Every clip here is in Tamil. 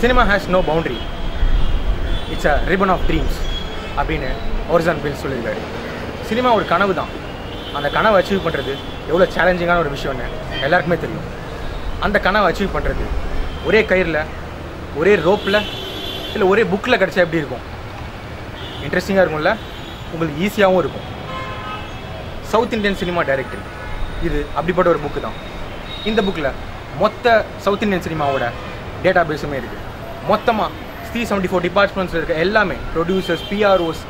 Cinema has no boundary it's a ribbon of dreams அப்படின்னு ஒரிசான் பில் சொல்லியிருக்காரு. சினிமா ஒரு கனவு தான். அந்த கனவை அச்சீவ் பண்ணுறது எவ்வளோ சேலஞ்சிங்கான ஒரு விஷயம்னு எல்லாருக்குமே தெரியும். அந்த கனவை அச்சீவ் பண்ணுறது ஒரே கயிறில் ஒரே ரோப்பில் இல்லை ஒரே புக்கில் கிடச்சா எப்படி இருக்கும்? இன்ட்ரெஸ்டிங்காக இருக்கும்ல? உங்களுக்கு ஈஸியாகவும் இருக்கும். சவுத் இந்தியன் சினிமா டைரக்டர் இது அப்படிப்பட்ட ஒரு புக்கு தான். இந்த புக்கில் மொத்த சவுத் இந்தியன் சினிமாவோட டேட்டா பேஸுமே இருக்குது மொத்தமாக த்ரீ செவன்ட்டி ஃபோர் டிபார்ட்மெண்ட்ஸில் இருக்க எல்லாமே ப்ரொடியூசர்ஸ் பிஆர்ஓஸ்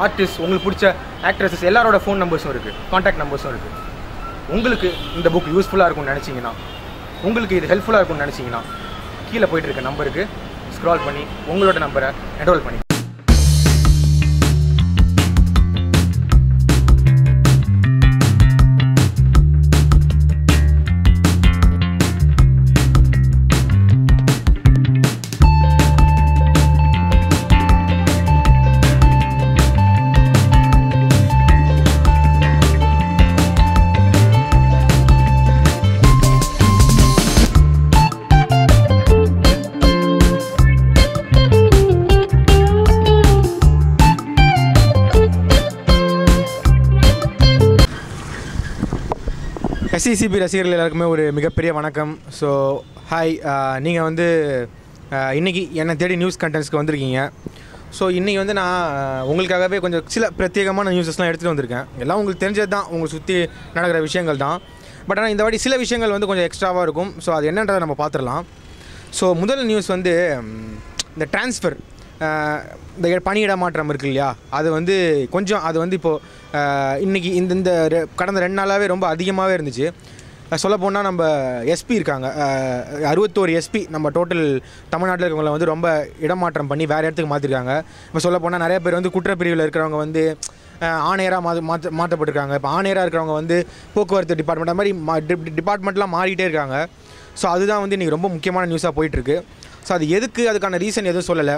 ஆர்டிஸ்ட் உங்களுக்கு பிடிச்ச ஆக்ட்ரஸஸ் எல்லாரோட ஃபோன் நம்பர்ஸும் இருக்குது காண்டாக்ட் நம்பர்ஸும் இருக்குது உங்களுக்கு இந்த புக் யூஸ்ஃபுல்லாக இருக்கும்னு நினச்சிங்கன்னா உங்களுக்கு இது ஹெல்ப்ஃபுல்லாக இருக்கும்னு நினச்சிங்கன்னா கீழே போயிட்டு இருக்க நம்பருக்கு ஸ்க்ரால் பண்ணி உங்களோட நம்பரை என்ரோல் பண்ணி எஸ்இசிபி ரசிகர்கள் எல்லாருக்குமே ஒரு மிகப்பெரிய வணக்கம். ஸோ ஹாய் uh, நீங்கள் வந்து uh, இன்றைக்கி என்னை தேடி நியூஸ் கண்டென்ட்ஸ்க்கு வந்திருக்கீங்க. ஸோ இன்றைக்கி வந்து நான் uh, உங்களுக்காகவே கொஞ்சம் சில பிரத்யேகமான நியூஸஸ்லாம் எடுத்துகிட்டு வந்திருக்கேன். எல்லாம் உங்களுக்கு தெரிஞ்சது தான் உங்களை சுற்றி நடக்கிற விஷயங்கள் தான் பட் ஆனால் இந்த வாட்டி சில விஷயங்கள் வந்து கொஞ்சம் எக்ஸ்ட்ராவாக இருக்கும். ஸோ அது என்னன்றதை நம்ம பார்த்துடலாம். ஸோ முதல் நியூஸ் வந்து இந்த ட்ரான்ஸ்ஃபர் இந்த பணியிட மாற்றம் இருக்கு இல்லையா அது வந்து கொஞ்சம் அது வந்து இப்போது இன்றைக்கி இந்த இந்த ரெ- கடந்த ரெண்டு நாளாகவே ரொம்ப அதிகமாகவே இருந்துச்சு. சொல்லப்போனால் நம்ம எஸ்பி இருக்காங்க. அறுபத்தோரு எஸ்பி நம்ம டோட்டல் தமிழ்நாட்டில் இருக்கவங்கள வந்து ரொம்ப இடமாற்றம் பண்ணி வேறு இடத்துக்கு மாற்றிருக்காங்க இப்போ சொல்லப்போனால் நிறைய பேர் வந்து குற்றப்பிரிவில் இருக்கிறவங்க வந்து ஆணையராக மாற்ற மாற்ற மாற்றப்பட்டிருக்காங்க. இப்போ ஆணையராக இருக்கிறவங்க வந்து போக்குவரத்து டிபார்ட்மெண்ட் அது மாதிரி மா டிபார்ட்மெண்ட்லாம் மாறிட்டே இருக்காங்க. ஸோ அதுதான் வந்து இன்றைக்கி ரொம்ப முக்கியமான நியூஸாக போயிட்டுருக்கு ஸோ அது எதுக்கு அதுக்கான ரீசன் எதுவும் சொல்லலை.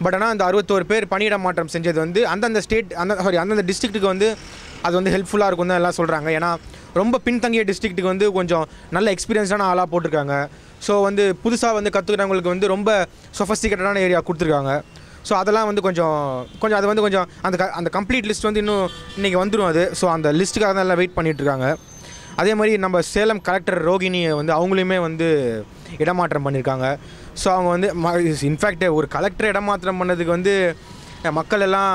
பட் ஆனால் அந்த அறுபத்தோரு பேர் பணியிட மாற்றம் செஞ்சது வந்து அந்தந்த ஸ்டேட் அந்த சாரி அந்தந்த டிஸ்ட்ரிக்ட்டுக்கு வந்து அது வந்து ஹெல்ப்ஃபுல்லாக இருக்கும் தான் எல்லாம் சொல்கிறாங்க ஏன்னா ரொம்ப பின்தங்கிய டிஸ்ட்ரிக்ட்டுக்கு வந்து கொஞ்சம் நல்ல எக்ஸ்பீரியன்ஸான ஆளாக போட்டிருக்காங்க. ஸோ வந்து புதுசாக வந்து கற்றுக்கிறவங்களுக்கு வந்து ரொம்ப சொஃபஸ்டிகேட்டடான ஏரியா கொடுத்துருக்காங்க. ஸோ அதெல்லாம் வந்து கொஞ்சம் கொஞ்சம் அது வந்து கொஞ்சம் அந்த க- அந்த கம்ப்ளீட் லிஸ்ட் வந்து இன்னும் இன்றைக்கி வந்துடும் அது. ஸோ அந்த லிஸ்ட்டுக்காக தான் எல்லாம் வெயிட் பண்ணிகிட்ருக்காங்க அதே மாதிரி நம்ம சேலம் கலெக்டர் ரோகிணியை வந்து அவங்களையுமே வந்து இடமாற்றம் பண்ணியிருக்காங்க. ஸோ அவங்க வந்து இன்ஃபேக்ட் ஒரு கலெக்டர் இடமாற்றம் பண்ணதுக்கு வந்து மக்கள் எல்லாம்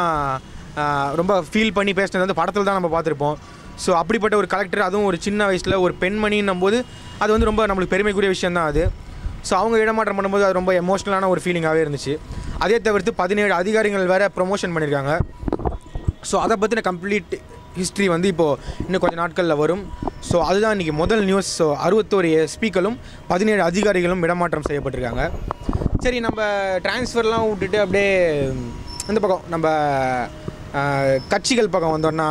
ரொம்ப ஃபீல் பண்ணி பேசினது வந்து படத்தில் தான் நம்ம பார்த்துருப்போம். ஸோ அப்படிப்பட்ட ஒரு கலெக்டர் அதுவும் ஒரு சின்ன வயசில் ஒரு பெண்மணின்னும் போது அது வந்து ரொம்ப நம்மளுக்கு பெருமைக்குரிய விஷயம் தான் அது. ஸோ அவங்க இடமாற்றம் பண்ணும்போது அது ரொம்ப எமோஷ்னலான ஒரு ஃபீலிங்காகவே இருந்துச்சு. அதே தவிர்த்து பதினேழு அதிகாரிகள் வேறு ப்ரொமோஷன் பண்ணியிருக்காங்க. ஸோ அதை பற்றின கம்ப்ளீட் ஹிஸ்ட்ரி வந்து இப்போது இன்னும் கொஞ்சம் நாட்களில் வரும். ஸோ அதுதான் இன்றைக்கி முதல் நியூஸ் ஸோ அறுபத்தோரு ஸ்பீக்கரும் பதினேழு அதிகாரிகளும் இடமாற்றம் செய்யப்பட்டிருக்காங்க. சரி நம்ம ட்ரான்ஸ்ஃபர்லாம் விட்டுட்டு அப்படியே இந்த பக்கம் நம்ம கட்சிகள் பக்கம் வந்தோன்னா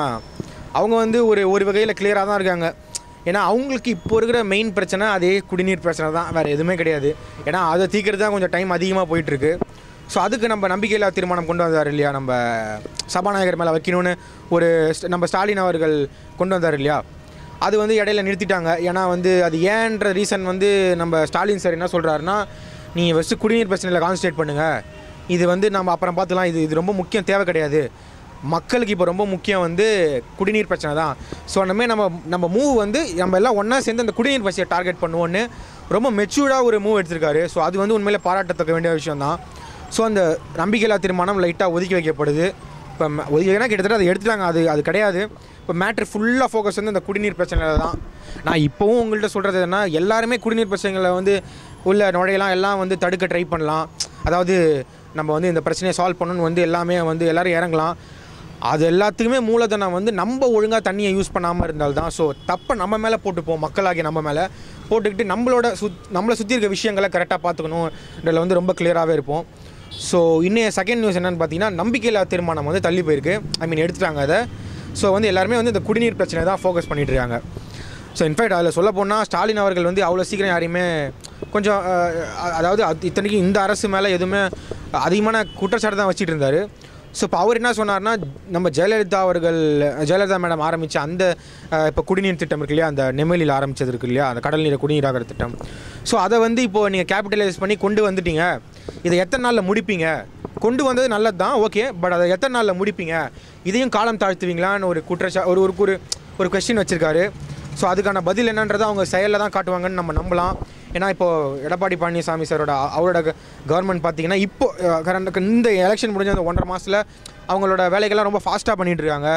அவங்க வந்து ஒரு ஒரு வகையில் கிளியராக தான் இருக்காங்க. ஏன்னா அவங்களுக்கு இப்போ இருக்கிற மெயின் பிரச்சனை அதே குடிநீர் பிரச்சனை தான். வேறு எதுவுமே கிடையாது. ஏன்னா அதை தீக்கிறது தான் கொஞ்சம் டைம் அதிகமாக போயிட்டுருக்கு. ஸோ அதுக்கு நம்ம நம்பிக்கையில்லா தீர்மானம் கொண்டு வந்தார் இல்லையா? நம்ம சபாநாயகர் மேலே வைக்கணும்னு ஒரு ஸ்ட- நம்ம ஸ்டாலின் அவர்கள் கொண்டு வந்தார் இல்லையா? அது வந்து இடையில நிறுத்திட்டாங்க. ஏன்னா வந்து அது ஏன்ற ரீசன் வந்து நம்ம ஸ்டாலின் சார் என்ன சொல்கிறாருன்னா நீ ஃபஸ்ட்டு குடிநீர் பிரச்சனையில் கான்சன்ட்ரேட் பண்ணுங்கள் இது வந்து நம்ம அப்புறம் பார்த்துலாம் இது இது ரொம்ப முக்கியம். தேவை கிடையாது. மக்களுக்கு இப்போ ரொம்ப முக்கியம் வந்து குடிநீர் பிரச்சனை தான். ஸோ அந்தமே நம்ம நம்ம மூவ் வந்து நம்ம எல்லாம் ஒன்றா சேர்ந்து அந்த குடிநீர் பிரச்சனையை டார்கெட் பண்ணுவோன்னு ரொம்ப மெச்சூர்டாக ஒரு மூவ் எடுத்திருக்காரு. ஸோ அது வந்து உண்மையிலே பாராட்டத்தக்க வேண்டிய விஷயம் தான். ஸோ அந்த நம்பிக்கையில்லா தீர்மானம் லைட்டாக ஒதுக்கி வைக்கப்படுது. இப்போ ஒதுக்கி வைக்கினா கிட்டத்தட்ட அதை எடுத்துட்டாங்க. அது அது கிடையாது. இப்போ மேட்ரு ஃபுல்லாக ஃபோக்கஸ் வந்து அந்த குடிநீர் பிரச்சனையில் தான். நான் இப்போவும் உங்கள்கிட்ட சொல்கிறது என்ன எல்லாருமே குடிநீர் பிரச்சனைகளை வந்து உள்ள நுழையலாம் எல்லாம் வந்து தடுக்க ட்ரை பண்ணலாம். அதாவது நம்ம வந்து இந்த பிரச்சனையை சால்வ் பண்ணணும்னு வந்து எல்லாமே வந்து எல்லாரும் இறங்கலாம். அது எல்லாத்துக்குமே மூலதனம் வந்து நம்ம ஒழுங்காக தண்ணியை யூஸ் பண்ணாமல் இருந்தால்தான் ஸோ தப்பை நம்ம மேலே போட்டுப்போம் மக்களாகிய நம்ம மேலே. போட்டுக்கிட்டு நம்மளோட சுத் நம்மளை சுற்றி இருக்க விஷயங்களை கரெக்டாக பார்த்துக்கணும்ன்றதில் வந்து ரொம்ப கிளியராகவே இருப்போம். ஸோ இன்னைய செகண்ட் நியூஸ் என்னென்னு பார்த்தீங்கன்னா நம்பிக்கையில்லா தீர்மானம் வந்து தள்ளி போயிருக்கு. ஐ மீன் எடுத்துட்டாங்க அதை. ஸோ வந்து எல்லாருமே வந்து இந்த குடிநீர் பிரச்சனை தான் ஃபோக்கஸ் பண்ணிகிட்டு இருக்காங்க. ஸோ இன்ஃபேக்ட் அதில் சொல்ல போனால் ஸ்டாலின் அவர்கள் வந்து அவ்வளோ சீக்கிரம் யாரையுமே கொஞ்சம் அதாவது அது இத்தனைக்கும் இந்த அரசு மேலே எதுவுமே அதிகமான குற்றச்சாட்டு தான் வச்சுட்டு இருந்தார். ஸோ இப்போ அவர் என்ன சொன்னார்னா நம்ம ஜெயலலிதா அவர்கள் ஜெயலலிதா மேடம் ஆரம்பித்த அந்த இப்போ குடிநீர் திட்டம் இருக்கு இல்லையா? அந்த நெமலியில் ஆரம்பித்தது இருக்கு இல்லையா? அந்த கடல் நீரை குடிநீராகிற திட்டம். ஸோ அதை வந்து இப்போது நீங்கள் கேபிட்டலைஸ் பண்ணி கொண்டு வந்துட்டீங்க. இதை எத்தனை நாளில் முடிப்பீங்க? கொண்டு வந்தது நல்லது தான் ஓகே பட் அதை எத்தனை நாளில் முடிப்பீங்க? இதையும் காலம் தாழ்த்துவீங்களான்னு ஒரு குற்றச்சா ஒரு ஒரு ஒரு ஒரு கொஸ்டின் வச்சுருக்காரு. ஸோ அதுக்கான பதில் என்னன்றதை அவங்க செயலில் தான் காட்டுவாங்கன்னு நம்ம நம்பலாம். ஏன்னா இப்போது எடப்பாடி பழனிசாமி சாரோட அவரோட கவர்மெண்ட் பார்த்தீங்கன்னா இப்போ கரண்ட் இந்த எலெக்ஷன் முடிஞ்ச அந்த ஒன்றரை மாதத்தில் அவங்களோட வேலைகள்லாம் ரொம்ப ஃபாஸ்ட்டாக பண்ணிகிட்டு இருக்காங்க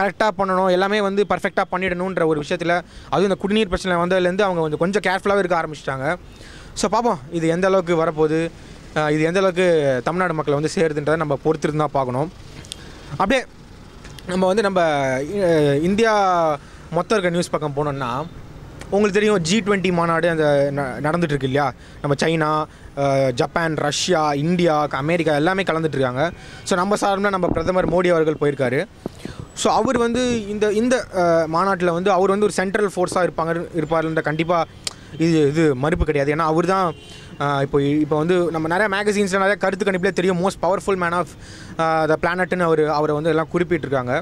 கரெக்டாக பண்ணணும் எல்லாமே வந்து பர்ஃபெக்டாக பண்ணிடணுன்ற ஒரு விஷயத்தில் அதுவும் இந்த குடிநீர் பிரச்சனை வந்ததுலேருந்து அவங்க கொஞ்சம் கொஞ்சம் கேர்ஃபுல்லாகவே இருக்க ஆரம்பிச்சிட்டாங்க. ஸோ பார்ப்போம் இது எந்த அளவுக்கு வரப்போகுது? இது எந்த அளவுக்கு தமிழ்நாடு மக்களை வந்து சேருதுன்றதை நம்ம பொறுத்திருந்து தான் பார்க்கணும். அப்படியே நம்ம வந்து நம்ம இந்தியா மொத்தம் இருக்க நியூஸ் பக்கம் போனோம்னா உங்களுக்கு தெரியும் ஜி டுவெண்ட்டி மாநாடு அந்த ந- இல்லையா? நம்ம China Japan Russia India America எல்லாமே கலந்துட்டுருக்காங்க. ஸோ நம்ம சார்பில் நம்ம பிரதமர் மோடி அவர்கள் போயிருக்காரு. ஸோ அவர் வந்து இந்த இந்த மாநாட்டில் வந்து அவர் வந்து ஒரு சென்ட்ரல் ஃபோர்ஸாக இருப்பாங்க இருப்பாருன்ற கண்டிப்பாக இது இது மறுப்பு கிடையாது. ஏன்னா அவர் தான் இப்போ இப்போ வந்து நம்ம நிறைய மேகசின்ஸில் நிறைய கருத்து கணிப்பிலே தெரியும். Most powerful man of the பிளானட்னு அவர் அவரை வந்து எல்லாம் குறிப்பிட்டிருக்காங்க.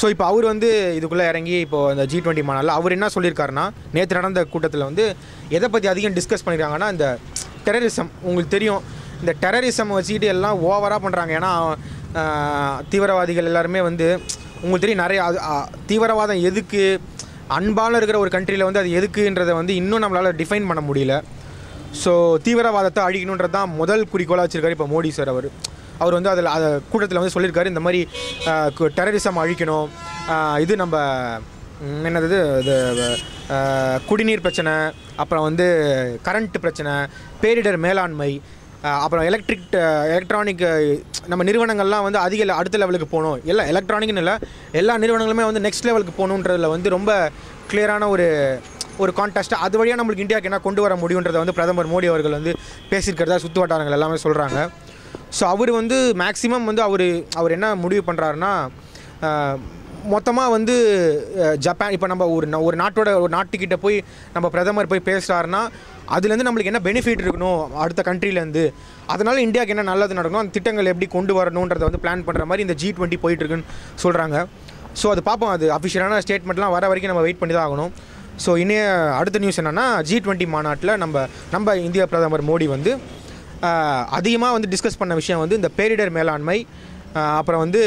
ஸோ இப்போ அவர் வந்து இதுக்குள்ளே இறங்கி இப்போ இந்த ஜி டுவெண்ட்டி மாநாளில் அவர் என்ன சொல்லியிருக்காருன்னா நேற்று நடந்த கூட்டத்தில் வந்து எதை பற்றி அதிகம் டிஸ்கஸ் பண்ணியிருக்காங்கன்னா இந்த டெரரிசம் உங்களுக்கு தெரியும் இந்த டெரரிசம் வச்சுக்கிட்டு எல்லாம் ஓவராக பண்ணுறாங்க ஏன்னா தீவிரவாதிகள் எல்லாருமே வந்து உங்களுக்கு தெரியும் நிறைய அது தீவிரவாதம் எதுக்கு அன்பான இருக்கிற ஒரு கண்ட்ரியில் வந்து அது எதுக்குன்றதை வந்து இன்னும் நம்மளால் டிஃபைன் பண்ண முடியல. ஸோ தீவிரவாதத்தை அழிக்கணுன்றது தான் முதல் குறிக்கோளாக வச்சுருக்காரு இப்போ மோடி சார் அவர். அவர் வந்து அதில் அதை கூட்டத்தில் வந்து சொல்லியிருக்காரு இந்த மாதிரி டெரரிசம் அழிக்கணும். இது நம்ம என்னது இது குடிநீர் பிரச்சனை அப்புறம் வந்து கரண்ட் பிரச்சனை பேரிடர் மேலாண்மை அப்புறம் எலக்ட்ரிக் எலக்ட்ரானிக் நம்ம நிறுவனங்கள்லாம் வந்து அதிக அடுத்த லெவலுக்கு போகணும். எல்லாம் எலக்ட்ரானிக்னு இல்லை எல்லா நிறுவனங்களுமே வந்து நெக்ஸ்ட் லெவலுக்கு போகணுன்றதுல வந்து ரொம்ப கிளியரான ஒரு ஒரு கான்டெஸ்ட் அது வழியாக நம்மளுக்கு இந்தியாவுக்கு என்ன கொண்டு வர முடியுன்றதை வந்து பிரதமர் மோடி அவர்கள் வந்து பேசியிருக்கிறதா சுற்று வட்டாரங்கள் எல்லாமே சொல்கிறாங்க ஸோ அவர் வந்து மேக்ஸிமம் வந்து அவர் அவர் என்ன முடிவு பண்ணுறாருன்னா மொத்தமாக வந்து ஜப்பான் இப்போ நம்ம ஒரு ஒரு நாட்டோட ஒரு நாட்டுக்கிட்ட போய் நம்ம பிரதமர் போய் பேசுகிறாருன்னா அதுலேருந்து நம்மளுக்கு என்ன பெனிஃபிட் இருக்கணும் அடுத்த கண்ட்ரிலேருந்து அதனால் இந்தியாவுக்கு என்ன நல்லது நடக்கணும் அந்த திட்டங்கள் எப்படி கொண்டு வரணுன்றதை வந்து பிளான் பண்ணுற மாதிரி இந்த ஜி டுவெண்ட்டி போயிட்டுருக்குன்னு சொல்கிறாங்க ஸோ அது பார்ப்போம். அது அஃபிஷியலான ஸ்டேட்மெண்ட்லாம் வர வரைக்கும் நம்ம வெயிட் பண்ணி தான் ஆகணும். ஸோ இனிய அடுத்த நியூஸ் என்னென்னா ஜி டுவெண்ட்டி மாநாட்டில் நம்ம நம்ம இந்திய பிரதமர் மோடி வந்து அதிகமாக வந்து டிஸ்கஸ் பண்ண விஷயம் வந்து இந்த பேரிடர் மேலாண்மை அப்புறம் வந்து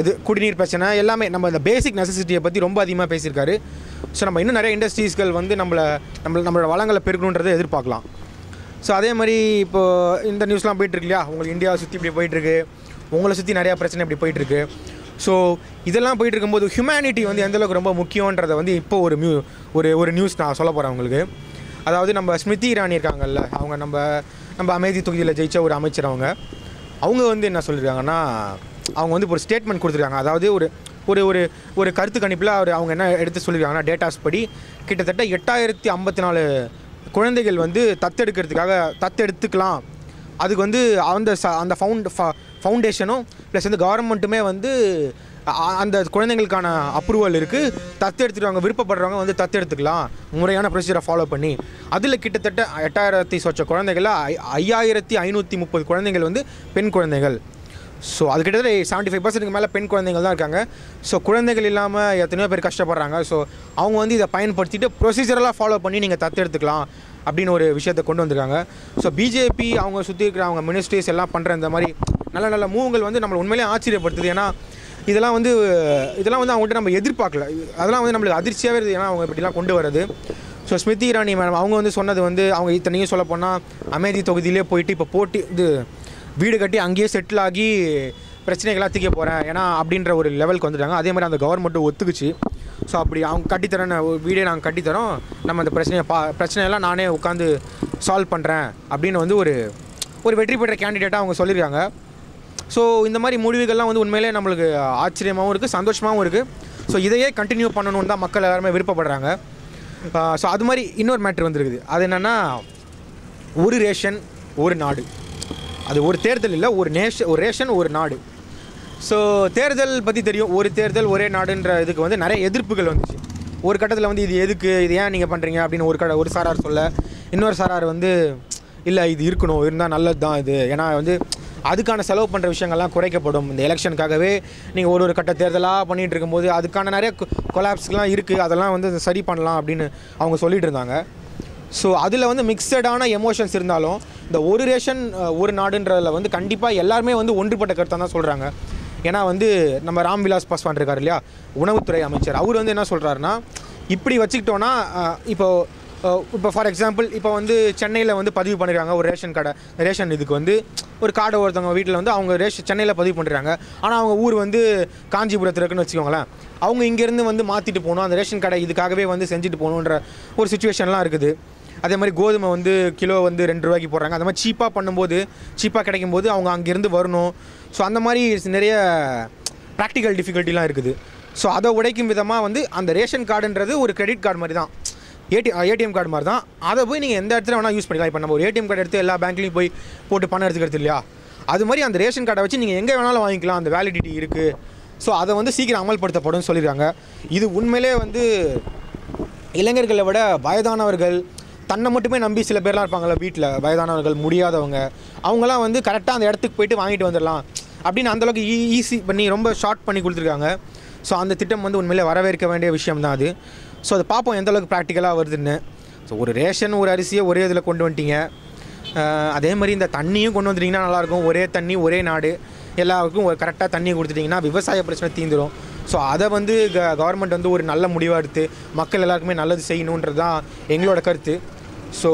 இது குடிநீர் பிரச்சனை எல்லாமே நம்ம இந்த பேசிக் நெசசிட்டியை பற்றி ரொம்ப அதிகமாக பேசியிருக்காரு. ஸோ நம்ம இன்னும் நிறைய இண்டஸ்ட்ரீஸ்கள் வந்து நம்மளை நம்மள நம்மளோட வளங்களை பெருக்கணுன்றதை எதிர்பார்க்கலாம். ஸோ அதே மாதிரி இப்போது இந்த நியூஸ்லாம் போயிட்டுருக்கு இல்லையா உங்களுக்கு இந்தியாவை சுற்றி இப்படி போயிட்டுருக்கு. உங்களை சுற்றி நிறையா பிரச்சனை இப்படி போயிட்டுருக்கு. ஸோ இதெல்லாம் போயிட்டு இருக்கும்போது ஹியூமனிட்டி வந்து எந்தளவுக்கு ரொம்ப முக்கியன்றதை வந்து இப்போ ஒரு மியூ ஒரு ஒரு நியூஸ் நான் சொல்ல போகிறேன் உங்களுக்கு. அதாவது நம்ம ஸ்மிருதி இரானி இருக்காங்கல்ல அவங்க நம்ம நம்ம அமைதி தொகுதியில் ஜெயிச்ச ஒரு அமைச்சர் அவங்க. அவங்க வந்து என்ன சொல்லியிருக்காங்கன்னா அவங்க வந்து ஒரு ஸ்டேட்மெண்ட் கொடுத்துருக்காங்க. அதாவது ஒரு ஒரு ஒரு ஒரு கருத்து கணிப்பில் அவர் அவங்க என்ன எடுத்து சொல்லியிருக்காங்கன்னா டேட்டாஸ் படி கிட்டத்தட்ட எட்டாயிரத்தி ஐம்பத்தி நாலு குழந்தைகள் வந்து தத்தெடுக்கிறதுக்காக தத்தெடுத்துக்கலாம் அதுக்கு வந்து அந்த ச அந்த ஃபவுண்ட் ஃபவுண்டேஷனும் ப்ளஸ் வந்து கவர்மெண்ட்டுமே வந்து அந்த குழந்தைங்களுக்கான அப்ரூவல் இருக்குது தத்தெடுத்துக்கிறவங்க விருப்பப்படுறவங்க வந்து தத்தெடுத்துக்கலாம் முறையான ப்ரொசீஜரை ஃபாலோ பண்ணி. அதில் கிட்டத்தட்ட எட்டாயிரத்தி சொச்ச குழந்தைகளில் ஐ- ஐயாயிரத்தி ஐநூற்றி முப்பது குழந்தைகள் வந்து பெண் குழந்தைகள். ஸோ அது கிட்டத்தட்ட செவன்ட்டி ஃபைவ் பர்சன்ட்டுக்கு மேலே பெண் குழந்தைகள் தான் இருக்காங்க. ஸோ குழந்தைகள் இல்லாமல் எத்தனையோ பேர் கஷ்டப்படுறாங்க. ஸோ அவங்க வந்து இதை பயன்படுத்திட்டு ப்ரொசீஜரெல்லாம் ஃபாலோ பண்ணி நீங்கள் தத்தெடுத்துக்கலாம் அப்படின்னு ஒரு விஷயத்தை கொண்டு வந்திருக்காங்க. ஸோ பிஜேபி அவங்க சுற்றி இருக்கிற அவங்க மினிஸ்ட்ரிஸ் எல்லாம் பண்ணுற இந்த மாதிரி நல்ல நல்ல மூவுங்கள் வந்து நம்மளை உண்மையிலேயே ஆச்சரியப்படுத்துது. ஏன்னா இதெல்லாம் வந்து இதெல்லாம் வந்து அவங்கள்ட்ட நம்ம எதிர்பார்க்கல. அதெல்லாம் வந்து நம்மளுக்கு அதிர்ச்சியாகவே இருக்குது ஏன்னா அவங்க இப்படிலாம் கொண்டு வரது ஸோ ஸ்மிருதி இரானி மேடம் அவங்க வந்து சொன்னது வந்து அவங்க இத்தனையும் சொல்ல போனால் அமேதி தொகுதியிலே போயிட்டு இப்போ போட்டி இது வீடு கட்டி அங்கேயே செட்டில் ஆகி பிரச்சனைகளாக தீக்க போகிறேன் ஏன்னா அப்படின்ற ஒரு லெவலுக்கு வந்துட்டாங்க. அதே மாதிரி அந்த கவர்மெண்ட்டும் ஒத்துக்குச்சு. ஸோ அப்படி அவங்க கட்டித்தரேன் வீடே நாங்கள் கட்டித்தரோம் நம்ம அந்த பிரச்சனையை பா பிரச்சனையெல்லாம் நானே உட்காந்து சால்வ் பண்ணுறேன் அப்படின்னு வந்து ஒரு ஒரு வெற்றி பெற்ற கேண்டிடேட்டாக அவங்க சொல்லியிருக்காங்க. ஸோ இந்த மாதிரி முடிவுகள்லாம் வந்து உண்மையிலே நம்மளுக்கு ஆச்சரியமாகவும் இருக்குது சந்தோஷமாகவும் இருக்குது ஸோ இதையே கண்டினியூ பண்ணணும்னு தான் மக்கள் எல்லாருமே விருப்பப்படுறாங்க. ஸோ அது மாதிரி இன்னொரு மேட்ரு வந்துருக்குது. அது என்னென்னா ஒரு ரேஷன் ஒரு நாடு. அது ஒரு தேர்தல் இல்லை ஒரு நேஷ ஒரு ரேஷன் ஒரு நாடு. ஸோ தேர்தல் பற்றி தெரியும். ஒரு தேர்தல் ஒரே நாடுன்ற இதுக்கு வந்து நிறைய எதிர்ப்புகள் வந்துச்சு. ஒரு கட்டத்தில் வந்து இது எதுக்கு இது ஏன் நீங்கள் பண்ணுறீங்க அப்படின்னு ஒரு கட ஒரு சாரார் சொல்ல இன்னொரு சாரார் வந்து இல்லை இது இருக்கணும் இருந்தால் நல்லது தான் இது. ஏன்னா வந்து அதுக்கான செலவு பண்ணுற விஷயங்கள்லாம் குறைக்கப்படும். இந்த எலெக்ஷனுக்காகவே நீங்கள் ஒரு ஒரு கட்ட தேர்தலாக பண்ணிகிட்டு இருக்கும்போது அதுக்கான நிறைய கொலாப்ஸ்லாம் இருக்குது அதெல்லாம் வந்து சரி பண்ணலாம் அப்படின்னு அவங்க சொல்லிட்டு இருந்தாங்க. ஸோ அதில் வந்து மிக்சடான எமோஷன்ஸ் இருந்தாலும் இந்த ஒரு ரேஷன் ஒரு நாடுன்றதில் வந்து கண்டிப்பாக எல்லாருமே வந்து ஒன்றுபட்ட கருத்தாக தான் சொல்கிறாங்க ஏன்னா வந்து நம்ம ராம்விலாஸ் பாஸ்வான் இருக்கார் இல்லையா? உணவுத்துறை அமைச்சர். அவர் வந்து என்ன சொல்கிறாருன்னா இப்படி வச்சுக்கிட்டோன்னா இப்போ இப்போ ஃபார் எக்ஸாம்பிள் இப்போ வந்து சென்னையில் வந்து பதிவு பண்ணிடுறாங்க ஒரு ரேஷன் கடை ரேஷன் இதுக்கு வந்து ஒரு காடை ஒருத்தவங்க வீட்டில் வந்து அவங்க ரேஷன் சென்னையில் பதிவு பண்ணுறாங்க ஆனால் அவங்க ஊர் வந்து காஞ்சிபுரத்தில் இருக்குன்னு வச்சுக்கோங்களேன். அவங்க இங்கேருந்து வந்து மாற்றிட்டு போகணும். அந்த ரேஷன் கடை இதுக்காகவே வந்து செஞ்சுட்டு போகணுன்ற ஒரு சுச்சுவேஷன்லாம் இருக்குது. அதே மாதிரி கோதுமை வந்து கிலோ வந்து ரெண்டு ரூபாய்க்கு போடுறாங்க. அந்த மாதிரி சீப்பாக பண்ணும்போது சீப்பாக கிடைக்கும் போது அவங்க அங்கேருந்து வரணும். ஸோ அந்த மாதிரி நிறைய ப்ராக்டிக்கல் டிஃபிகல்ட்டிலாம் இருக்குது. ஸோ அதை உடைக்கும் விதமாக வந்து அந்த ரேஷன் கார்டுன்றது ஒரு கிரெடிட் கார்டு மாதிரி தான். ஏடி ஏடிஎம் கார்டு மாதிரி தான். அதை போய் நீங்கள் எந்த இடத்துல வேணால் யூஸ் பண்ணிக்கலாம் இப்போ நம்ம ஒரு ஏடிஎம் கார்டு எடுத்து எல்லா பேங்க்லேயும் போய் போட்டு பணம் எடுத்துக்கிறது இல்லையா? அது மாதிரி அந்த ரேஷன் கார்டை வச்சு நீங்கள் எங்கே வேணாலும் வாங்கிக்கலாம். அந்த வேலிடிட்டி இருக்குது ஸோ அதை வந்து சீக்கிரம் அமல்படுத்தப்படும் சொல்லியிருக்காங்க இது உண்மையிலே வந்து இளைஞர்களை விட வயதானவர்கள் தன்னை மட்டுமே நம்பி சில பேர்லாம் இருப்பாங்கள்ல வீட்டில் வயதானவர்கள் முடியாதவங்க. அவங்களாம் வந்து கரெக்டாக அந்த இடத்துக்கு போயிட்டு வாங்கிட்டு வந்துடலாம். அப்படின்னு அந்தளவுக்கு ஈ e-, ஈஸி பண்ணி ரொம்ப ஷார்ட் பண்ணி கொடுத்துருக்காங்க. ஸோ அந்த திட்டம் வந்து உண்மையிலே வரவேற்க வேண்டிய விஷயம் தான் அது. ஸோ அதை பார்ப்போம் எந்த அளவுக்கு ப்ராக்டிக்கலாக வருதுன்னு. ஸோ ஒரு ரேஷன் ஒரு அரிசியை ஒரே இதில் கொண்டு வந்துட்டீங்க. அதே மாதிரி இந்த தண்ணியும் கொண்டு வந்துட்டிங்கன்னா நல்லாயிருக்கும். ஒரே தண்ணி ஒரே நாடு. எல்லாருக்கும் ஒரு கரெக்டாக தண்ணி கொடுத்துட்டிங்கன்னா விவசாய பிரச்சனை தீந்துரும். ஸோ அதை வந்து க கவர்மெண்ட் வந்து ஒரு நல்ல முடிவாக எடுத்து மக்கள் எல்லாருக்குமே நல்லது செய்யணுன்றது தான் எங்களோட கருத்து. ஸோ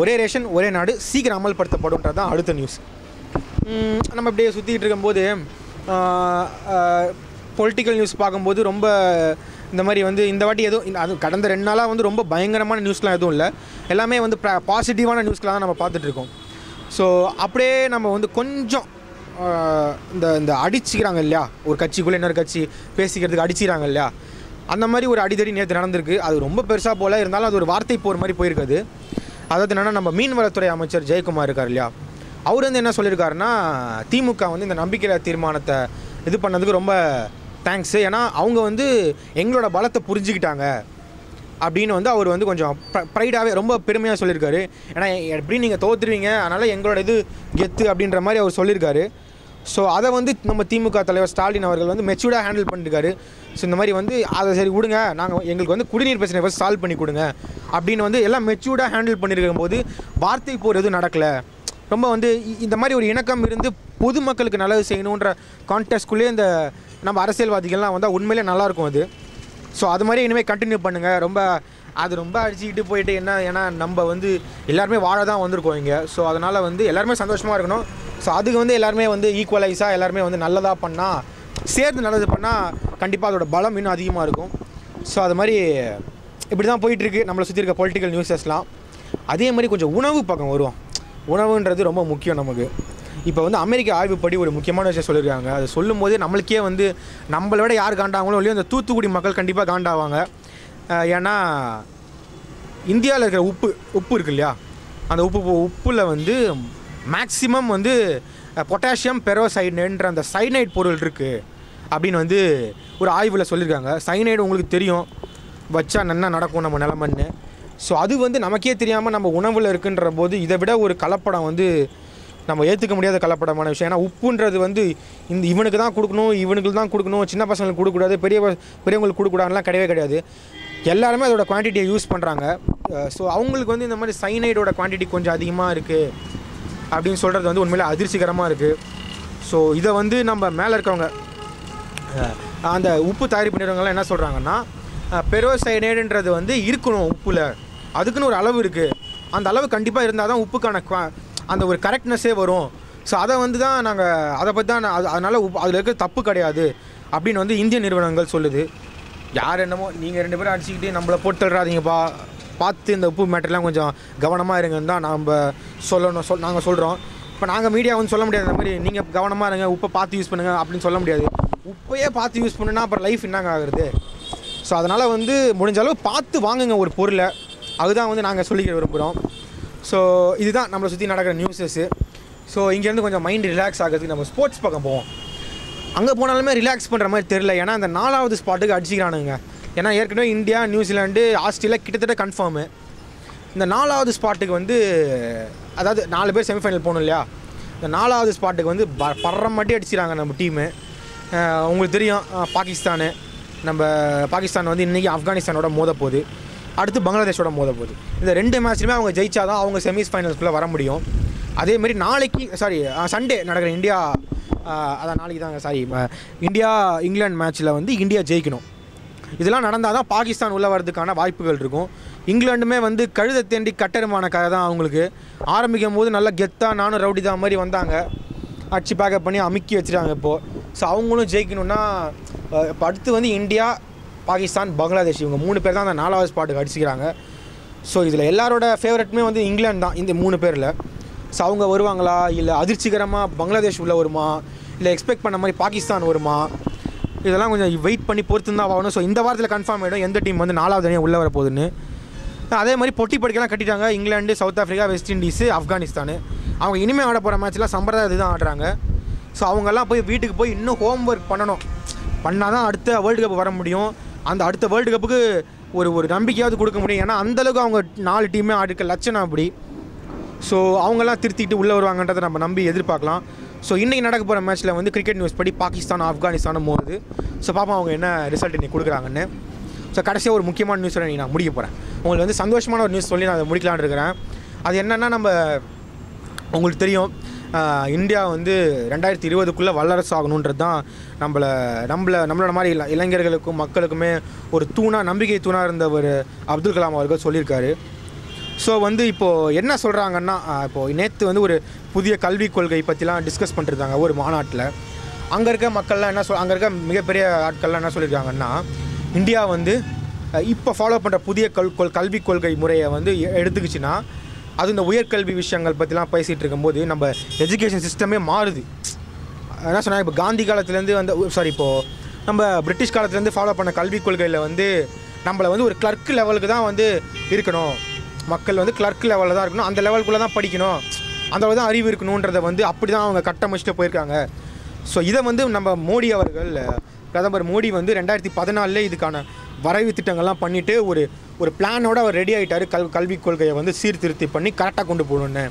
ஒரே ரேஷன் ஒரே நாடு சீக்கிரம் அமல்படுத்தப்படும்ன்றது தான் அடுத்த நியூஸ் நம்ம இப்படியே சுற்றிக்கிட்டு இருக்கும்போது பொலிட்டிக்கல் நியூஸ் பார்க்கும்போது ரொம்ப இந்த மாதிரி வந்து இந்த வாட்டி எதுவும் அது கடந்த ரெண்டு நாளாக வந்து ரொம்ப பயங்கரமான நியூஸ்லாம் எதுவும் இல்லை. எல்லாமே வந்து பாசிட்டிவான நியூஸ்லாம் தான் நம்ம பார்த்துட்டு இருக்கோம். ஸோ அப்படியே நம்ம வந்து கொஞ்சம் இந்த இந்த அடிச்சுக்கிறாங்க இல்லையா? ஒரு கட்சிக்குள்ளே இன்னொரு கட்சி பேசிக்கிறதுக்கு அடிச்சுக்கிறாங்க இல்லையா? அந்த மாதிரி ஒரு அடிதடி நேற்று நடந்திருக்கு. அது ரொம்ப பெருசாக போல இருந்தாலும் அது ஒரு வார்த்தை போகிற மாதிரி போயிருக்குது. அதாவது என்னென்னா நம்ம மீன்வளத்துறை அமைச்சர் ஜெயக்குமார் இருக்கார் இல்லையா? அவர் வந்து என்ன சொல்லியிருக்காருன்னா திமுக வந்து இந்த நம்பிக்கையில்லா தீர்மானத்தை இது பண்ணதுக்கு ரொம்ப தேங்க்ஸு ஏன்னா அவங்க வந்து எங்களோட பலத்தை புரிஞ்சுக்கிட்டாங்க. அப்படின்னு வந்து அவர் வந்து கொஞ்சம் ப்ரைடாகவே ரொம்ப பெருமையாக சொல்லியிருக்காரு. ஏன்னா எப்படி நீங்கள் தோத்துருவீங்க அதனால் எங்களோட இது கெத்து அப்படின்ற மாதிரி அவர் சொல்லியிருக்காரு. ஸோ அதை வந்து நம்ம திமுக தலைவர் ஸ்டாலின் அவர்கள் வந்து மெச்சூர்டாக ஹேண்டில் பண்ணிருக்காரு. ஸோ இந்த மாதிரி வந்து அதை சரி விடுங்க. நாங்கள் எங்களுக்கு வந்து குடிநீர் பிரச்சனை ஃபஸ்ட் சால்வ் பண்ணி கொடுங்க. அப்படின்னு வந்து எல்லாம் மெச்சூர்டாக ஹேண்டில் பண்ணியிருக்கும் போது வார்த்தை போர் எதுவும் நடக்கலை. ரொம்ப வந்து இந்த மாதிரி ஒரு இணக்கம் இருந்து பொதுமக்களுக்கு நல்லது செய்யணுன்ற கான்டெஸ்ட்குள்ளேயே இந்த நம்ம அரசியல்வாதிகள்லாம் வந்தால் உண்மையிலே நல்லாயிருக்கும் அது. ஸோ அது மாதிரி இனிமேல் கண்டினியூ பண்ணுங்கள் ரொம்ப அது ரொம்ப அடிச்சுக்கிட்டு போயிட்டு என்ன ஏன்னா நம்ம வந்து எல்லாருமே வாழ தான் வந்திருக்கோம் இங்கே. ஸோ அதனால் வந்து எல்லாருமே சந்தோஷமாக இருக்கணும். ஸோ அதுக்கு வந்து எல்லாருமே வந்து ஈக்குவலைஸாக எல்லாருமே வந்து நல்லதாக பண்ணால் சேர்ந்து நல்லது பண்ணால் கண்டிப்பாக அதோட பலம் இன்னும் அதிகமாக இருக்கும். ஸோ அது மாதிரி இப்படி தான் போயிட்டுருக்கு. நம்மளை சுற்றி இருக்க பொலிட்டிக்கல் நியூஸஸ்லாம் அதே மாதிரி கொஞ்சம் உணவு பக்கம் வருவோம். உணவுன்றது ரொம்ப முக்கியம் நமக்கு. இப்போ வந்து அமெரிக்க ஆய்வுப்படி ஒரு முக்கியமான விஷயம் சொல்லியிருக்காங்க. அது சொல்லும்போது நம்மளுக்கே வந்து நம்மளை விட யார் காண்டாங்களோ இல்லையோ அந்த தூத்துக்குடி மக்கள் கண்டிப்பாக காண்டாவாங்க. ஏன்னா இந்தியாவில் இருக்கிற உப்பு உப்பு இருக்கு இல்லையா அந்த உப்பு உப்பில் வந்து மேக்ஸிமம் வந்து பொட்டாசியம் பெரோசைடுன்ற அந்த சைனைட் பொருள் இருக்குது அப்படின்னு வந்து ஒரு ஆய்வில் சொல்லியிருக்காங்க. சைனைடு உங்களுக்கு தெரியும். வச்சா நன்னா நடக்கும் நம்ம நிலமன்னு. ஸோ அது வந்து நமக்கே தெரியாமல் நம்ம உணவில் இருக்குன்ற போது இதை விட ஒரு கலப்படம் வந்து நம்ம ஏற்றுக்க முடியாத கலப்படமான விஷயம். ஏன்னா உப்புன்றது வந்து இந்த இவனுக்கு தான் கொடுக்கணும் இவனுக்கு தான் கொடுக்கணும் சின்ன பசங்களுக்கு கொடுக்கக்கூடாது பெரிய பெரியவங்களுக்கு கொடுக்கக்கூடாதுலாம் கிடையவே கிடையாது. எல்லாருமே அதோட குவான்டிட்டியை யூஸ் பண்ணுறாங்க ஸோ அவங்களுக்கு வந்து இந்த மாதிரி சைனைடோட குவான்டிட்டி கொஞ்சம் அதிகமாக இருக்குது அப்படின்னு சொல்கிறது வந்து உண்மையிலே அதிர்ச்சிகரமாக இருக்குது ஸோ இதை வந்து நம்ம மேலே இருக்கவங்க அந்த உப்பு தயாரிப்பு நிறுவனங்கள்லாம் என்ன சொல்கிறாங்கன்னா பெரோசைனேடுன்றது வந்து இருக்கணும் உப்பில். அதுக்குன்னு ஒரு அளவு இருக்குது அந்த அளவு கண்டிப்பாக இருந்தால் தான் உப்புக்கான அந்த ஒரு கரெக்ட்னஸ்ஸே வரும். ஸோ அதை வந்து தான் நாங்கள் அதை பற்றி தான் அது அதனால் உப்பு அதில் இருக்க தப்பு கிடையாது அப்படின்னு வந்து இந்திய நிறுவனங்கள் சொல்லுது. யார் என்னமோ நீங்கள் ரெண்டு பேரும் அடிச்சுக்கிட்டு நம்மளை போட்டு தள்ளுறாதீங்கப்பா. பார்த்து இந்த உப்பு மேட்டர்லாம் கொஞ்சம் கவனமாக இருங்கன்னு தான் நம்ம சொல்லணும். சொல் நாங்கள் சொல்கிறோம் இப்போ நாங்கள் மீடியா வந்து சொல்ல முடியாது அந்த மாதிரி நீங்கள் கவனமாக இருங்க உப்பை பார்த்து யூஸ் பண்ணுங்கள் அப்படின்னு சொல்ல முடியாது. உப்பையே பார்த்து யூஸ் பண்ணுனா அப்புறம் லைஃப் என்னங்க ஆகுறது? ஸோ அதனால் வந்து முடிஞ்ச அளவு பார்த்து வாங்குங்க ஒரு பொருளை. அதுதான் வந்து நாங்கள் சொல்லிக்க விரும்புகிறோம் ஸோ இதுதான் நம்மளை சுற்றி நடக்கிற நியூஸஸ்ஸு ஸோ இங்கேருந்து கொஞ்சம் மைண்ட் ரிலாக்ஸ் ஆகிறதுக்கு நம்ம ஸ்போர்ட்ஸ் பக்கம் போவோம். அங்கே போனாலுமே ரிலாக்ஸ் பண்ணுற மாதிரி தெரில ஏன்னா அந்த நாலாவது ஸ்பாட்டுக்கு அடிச்சிக்கிறானுங்க. ஏன்னா ஏற்கனவே இந்தியா நியூசிலாண்டு ஆஸ்திரேலியா கிட்டத்தட்ட கன்ஃபார்மு இந்த நாலாவது ஸ்பாட்டுக்கு வந்து அதாவது நாலு பேர் செமிஃபைனல் போகணும் இல்லையா? இந்த நாலாவது ஸ்பாட்டுக்கு வந்து ப படுற மாட்டி அடிச்சிடறாங்க நம்ம டீமு உங்களுக்கு தெரியும் பாகிஸ்தானு. நம்ம பாகிஸ்தான் வந்து இன்றைக்கி ஆப்கானிஸ்தானோட மோத போகுது. அடுத்து பங்களாதேஷோட மோத போகுது. இந்த ரெண்டு மேட்ச்லையுமே அவங்க ஜெயிச்சாதான் அவங்க செமிஸ் ஃபைனல்ஸ்குள்ளே வர முடியும். அதே மாதிரி நாளைக்கு சாரி சண்டே நடக்கிற இந்தியா அதான் நாளைக்கு தாங்க சாரி இந்தியா இங்கிலாந்து மேட்ச்சில் வந்து இந்தியா ஜெயிக்கணும். இதெல்லாம் நடந்தால் தான் பாகிஸ்தான் உள்ளே வரதுக்கான வாய்ப்புகள் இருக்கும். இங்கிலாண்டுமே வந்து கழுதை தேண்டி கட்டருமான கதை தான் அவங்களுக்கு. ஆரம்பிக்கும் போது நல்லா கெத்தாக நானும் ரவுடி தான் மாதிரி வந்தாங்க. அடிச்சு பேக்கப் பண்ணி அமுக்கி வச்சுட்டாங்க இப்போது ஸோ அவங்களும் ஜெயிக்கணும்னா இப்போ அடுத்து வந்து இந்தியா பாகிஸ்தான் பங்களாதேஷ் இவங்க மூணு பேர் தான் அந்த நாலாவது ஸ்பாட்டுக்கு அடிச்சுக்கிறாங்க. ஸோ இதில் எல்லாரோட ஃபேவரட்டுமே வந்து இங்கிலாந்து தான் இந்த மூணு பேரில். ஸோ அவங்க வருவாங்களா? இல்லை அதிர்ச்சிகரமாக பங்களாதேஷ் உள்ள வருமா? இல்லை எக்ஸ்பெக்ட் பண்ண மாதிரி பாகிஸ்தான் வருமா? இதெல்லாம் கொஞ்சம் வெயிட் பண்ணி பொறுத்து தான் ஆகணும் ஸோ இந்த வாரத்தில் கன்ஃபார்ம் ஆகிடும் எந்த டீம் வந்து நாலாவது அணியாக உள்ளே வர போகுதுன்னு. அதே மாதிரி பொட்டி படிக்கலாம் கட்டிட்டாங்க. England South Africa West Indies Afghanistan அவங்க இனிமேல் ஆட போகிற மேட்ச்லாம் சம்பிரதாய இதுதான் ஆடுறாங்க. ஸோ அவங்கெல்லாம் போய் வீட்டுக்கு போய் இன்னும் ஹோம் ஒர்க் பண்ணணும். பண்ணால் தான் அடுத்த வேர்ல்டு கப் வர முடியும். அந்த அடுத்த வேர்ல்டு கப்புக்கு ஒரு ஒரு நம்பிக்கையாவது கொடுக்க முடியும். ஏன்னா அந்தளவுக்கு அவங்க நாலு டீமே ஆடுக்க லட்சணம் அப்படி. ஸோ அவங்கெல்லாம் திருத்திட்டு உள்ளே வருவாங்கன்றதை நம்ம நம்பி எதிர்பார்க்கலாம். ஸோ இன்றைக்கி நடக்க போகிற மேட்ச்சில் வந்து கிரிக்கெட் நியூஸ் படி பாகிஸ்தான் ஆப்கானிஸ்தானும் போகுது ஸோ பார்ப்போம் அவங்க என்ன ரிசல்ட் இன்னைக்கு கொடுக்குறாங்கன்னு. ஸோ கடைசியாக ஒரு முக்கியமான நியூஸ் இன்னைக்கு நான் முடிக்க போகிறேன் உங்களுக்கு வந்து சந்தோஷமான ஒரு நியூஸ் சொல்லி நான் அதை முடிக்கலான்னு இருக்கிறேன். அது என்னென்னா நம்ம உங்களுக்கு தெரியும் இந்தியா வந்து ரெண்டாயிரத்தி இருபதுக்குள்ளே வல்லரசு ஆகணுன்றது தான் நம்மளை நம்மளை நம்மளோட மாதிரி இளைஞர்களுக்கும் மக்களுக்குமே ஒரு தூணாக நம்பிக்கை தூணாக இருந்தவர் அப்துல் கலாம் அவர்கள் சொல்லியிருக்காரு. ஸோ வந்து இப்போது என்ன சொல்கிறாங்கன்னா இப்போது நேற்று வந்து ஒரு புதிய கல்விக் கொள்கை பற்றிலாம் டிஸ்கஸ் பண்ணிருந்தாங்க ஒரு மாநாட்டில். அங்கே இருக்க மக்கள்லாம் என்ன சொல் அங்கே இருக்க மிகப்பெரிய ஆட்கள்லாம் என்ன சொல்லியிருக்காங்கன்னா இந்தியா வந்து இப்போ ஃபாலோ பண்ணுற புதிய கல் கொள் கல்விக் கொள்கை முறையை வந்து எ- எடுத்துக்கிச்சுன்னா அது இந்த உயர்கல்வி விஷயங்கள் பற்றிலாம் பேசிகிட்டு இருக்கும்போது நம்ம எஜுகேஷன் சிஸ்டமே மாறுது. என்ன சொன்னால் இப்போ காந்தி காலத்துலேருந்து வந்து சாரி இப்போது நம்ம பிரிட்டிஷ் காலத்துலேருந்து ஃபாலோ பண்ண கல்விக் கொள்கையில் வந்து நம்மளை வந்து ஒரு கிளர்க் லெவலுக்கு தான் வந்து இருக்கணும். மக்கள் வந்து கிளர்க் லெவலில் தான் இருக்கணும். அந்த லெவலுக்குள்ளே தான் படிக்கணும். அந்த அளவு தான் அறிவு இருக்கணுன்றதை வந்து அப்படி தான் அவங்க கட்டமைச்சிட்டு போயிருக்காங்க. ஸோ இதை வந்து நம்ம மோடி அவர்கள் பிரதமர் மோடி வந்து ரெண்டாயிரத்தி பதினாலே இதுக்கான வரைவு திட்டங்கள்லாம் பண்ணிவிட்டு ஒரு ஒரு பிளானோட அவர் ரெடி ஆகிட்டார் கல் கல்விக் கொள்கையை வந்து சீர்திருத்தி பண்ணி கரெக்டாக கொண்டு போகணுன்னு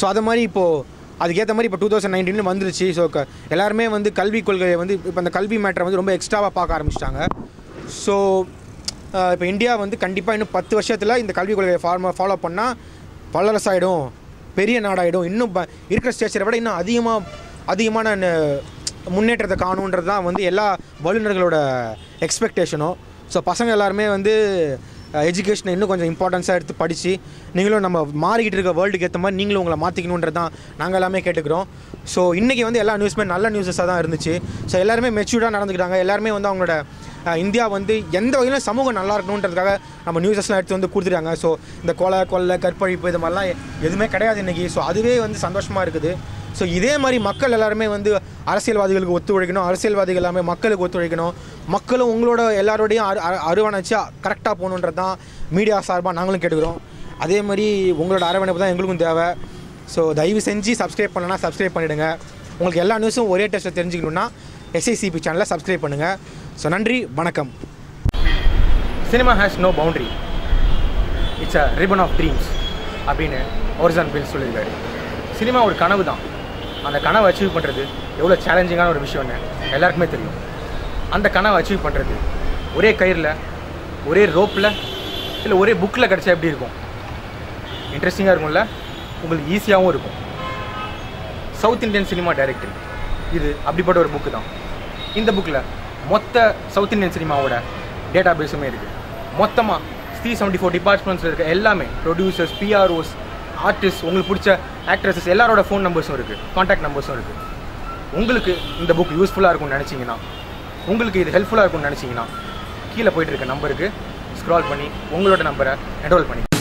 ஸோ அது மாதிரி இப்போது அதுக்கேற்ற மாதிரி இப்போ டூ தௌசண்ட் நைன்டீன் வந்துருச்சு. ஸோ க எல்லாருமே வந்து கல்விக் கொள்கையை வந்து இப்போ அந்த கல்வி மேட்டரை வந்து ரொம்ப எக்ஸ்ட்ராவாக பார்க்க ஆரம்பிச்சிட்டாங்க. ஸோ இப்போ இந்தியா வந்து கண்டிப்பாக இன்னும் பத்து வருஷத்தில் இந்த கல்விக் கொள்கையை ஃபார்ம ஃபாலோ பண்ணால் வல்லரசாயிடும் பெரிய நாடாயிடும். இன்னும் ப- இருக்கிற ஸ்டேச்சரை விட இன்னும் அதிகமாக அதிகமான முன்னேற்றத்தை காணுன்றது தான் வந்து எல்லா வல்லுநர்களோட எக்ஸ்பெக்டேஷனும் ஸோ பசங்க எல்லாருமே வந்து எஜுகேஷனை இன்னும் கொஞ்சம் இம்பார்ட்டன்ஸாக எடுத்து படித்து நீங்களும் நம்ம மாறிக்கிட்டு இருக்க வேர்ல்டுக்கு ஏற்ற மாதிரி நீங்களும் உங்களை மாற்றிக்கணுன்றது தான் நாங்கள் எல்லாமே கேட்டுக்கிறோம். ஸோ இன்றைக்கி வந்து எல்லா நியூஸுமே நல்ல நியூஸஸாக தான் இருந்துச்சு. ஸோ எல்லாருமே மெச்சூர்டாக நடந்துக்கிட்டாங்க. எல்லாருமே வந்து அவங்களோட இந்தியா வந்து எந்த வகையிலும் சமூகம் நல்லா இருக்கணுன்றதுக்காக நம்ம நியூஸஸ்லாம் எடுத்து வந்து கொடுத்துட்டாங்க ஸோ இந்த கொலை கொள்ளை கற்பழிப்பு இது மாதிரிலாம் எதுவுமே கிடையாது இன்றைக்கி ஸோ அதுவே வந்து சந்தோஷமாக இருக்குது. ஸோ இதே மாதிரி மக்கள் எல்லாருமே வந்து அரசியல்வாதிகளுக்கு ஒத்துழைக்கணும் அரசியல்வாதிகள் எல்லாமே மக்களுக்கு ஒத்துழைக்கணும் மக்களும் உங்களோட எல்லாரோடையும் அரு அருவணைச்சு கரெக்டாக போகணுன்றது தான் மீடியா சார்பாக நாங்களும் கேட்டுக்கிறோம். அதே மாதிரி உங்களோட அரவணைப்பு தான் எங்களுக்கும் தேவை. ஸோ தயவு செஞ்சு சப்ஸ்கிரைப் பண்ணலன்னா சப்ஸ்கிரைப் பண்ணிவிடுங்க உங்களுக்கு எல்லா நியூஸும் ஒரே டெஸ்ட்டில் தெரிஞ்சுக்கணுன்னா எஸ்ஐசிபி சேனலை சப்ஸ்கிரைப் பண்ணுங்கள் ஸோ நன்றி வணக்கம். Cinema has no boundary it's a ribbon of dreams அப்படின்னு ஒரிசான் பில் சொல்லியிருக்காரு. சினிமா ஒரு கனவு தான். அந்த கனவை அச்சீவ் பண்ணுறது எவ்வளோ சேலஞ்சிங்கான ஒரு விஷயம்னு எல்லாருக்குமே தெரியும். அந்த கனவை அச்சீவ் பண்ணுறது ஒரே கயிறில் ஒரே ரோப்பில் இல்லை ஒரே புக்கில் கிடச்சா எப்படி இருக்கும்? இன்ட்ரெஸ்டிங்காக இருக்கும்ல? உங்களுக்கு ஈஸியாகவும் இருக்கும். சவுத் இந்தியன் சினிமா டைரக்டர் இது அப்படிப்பட்ட ஒரு புக்கு தான். இந்த புக்கில் மொத்த சவுத் இந்தியன் சினிமாவோட டேட்டா பேஸுமே இருக்குது மொத்தமாக த்ரீ செவன்ட்டி ஃபோர் டிபார்ட்மெண்ட்ஸில் இருக்க எல்லாமே ப்ரொடியூசர்ஸ் பிஆர்ஓஸ் ஆர்டிஸ்ட் உங்களுக்கு பிடிச்ச ஆக்ட்ரஸஸ் எல்லாரோட ஃபோன் நம்பர்ஸும் இருக்குது காண்டாக்ட் நம்பர்ஸும் இருக்குது உங்களுக்கு இந்த புக் யூஸ்ஃபுல்லாக இருக்கும்னு நினச்சிங்கன்னா உங்களுக்கு இது ஹெல்ப்ஃபுல்லாக இருக்கும்னு நினச்சிங்கன்னா கீழே போயிட்டு இருக்க நம்பருக்கு ஸ்க்ரால் பண்ணி உங்களோட நம்பரை என்ரோல் பண்ணி